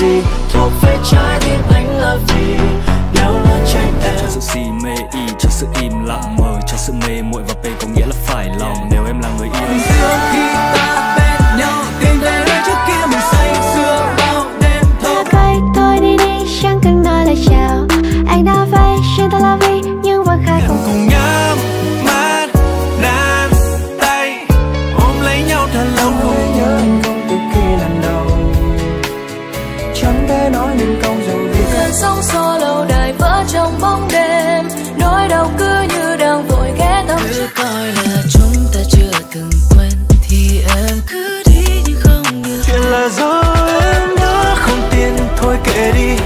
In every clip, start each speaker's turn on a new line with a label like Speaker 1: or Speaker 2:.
Speaker 1: gì thuộc về trái tim anh là vì nếu luôn trách em.
Speaker 2: cho sự si mê y cho sự im lặng mờ cho sự mê muội và p có nghĩa là phải lòng. Nếu em là người yêu
Speaker 1: xưa khi ta bên
Speaker 3: nói
Speaker 1: nên câu dù vì
Speaker 4: cơn sóng xô lâu đài vỡ trong bóng đêm. Nỗi đau cứ như đang vội ghé tâm cứ coi là chúng ta chưa từng quen thì em cứ đi như không như
Speaker 5: chuyện là do em đã không tin. Thôi kệ đi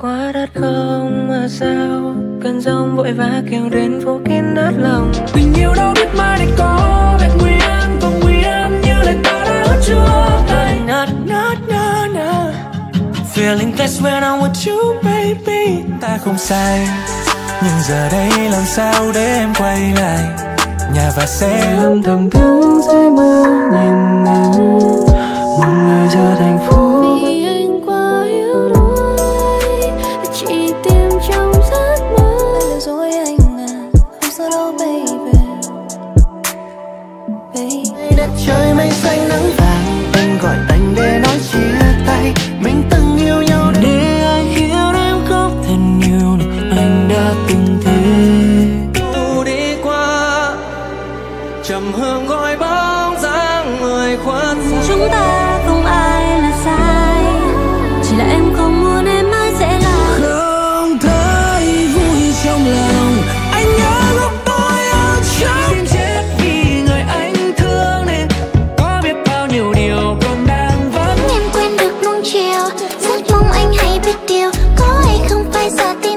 Speaker 3: quá
Speaker 1: đất không mà sao? Cơn giông vội vã kéo đến phố kín nát lòng. Tình yêu đâu biết mai để có Vẹn nguyên và nguyên như lời ta đã hứa trước. Đây Not, not, not, not
Speaker 5: feeling that's when I'm with you baby. Ta không sai. Nhưng giờ đây làm sao để em quay lại? Nhà và xe
Speaker 1: Âm thầm thức dưới mơ trầm hương gọi bóng dáng người khuất xa. chúng
Speaker 3: ta không ai là sai. Chỉ là em không muốn
Speaker 6: em mãi sẽ là. Không thấy
Speaker 5: vui trong lòng. Anh nhớ lúc tôi ở trong xin chết vì người anh thương nên. Có
Speaker 1: biết bao nhiêu điều còn đang vẫn. Em quên được nuông
Speaker 5: chiều. Rất mong anh hãy biết điều. Có ai không phải
Speaker 3: giả tin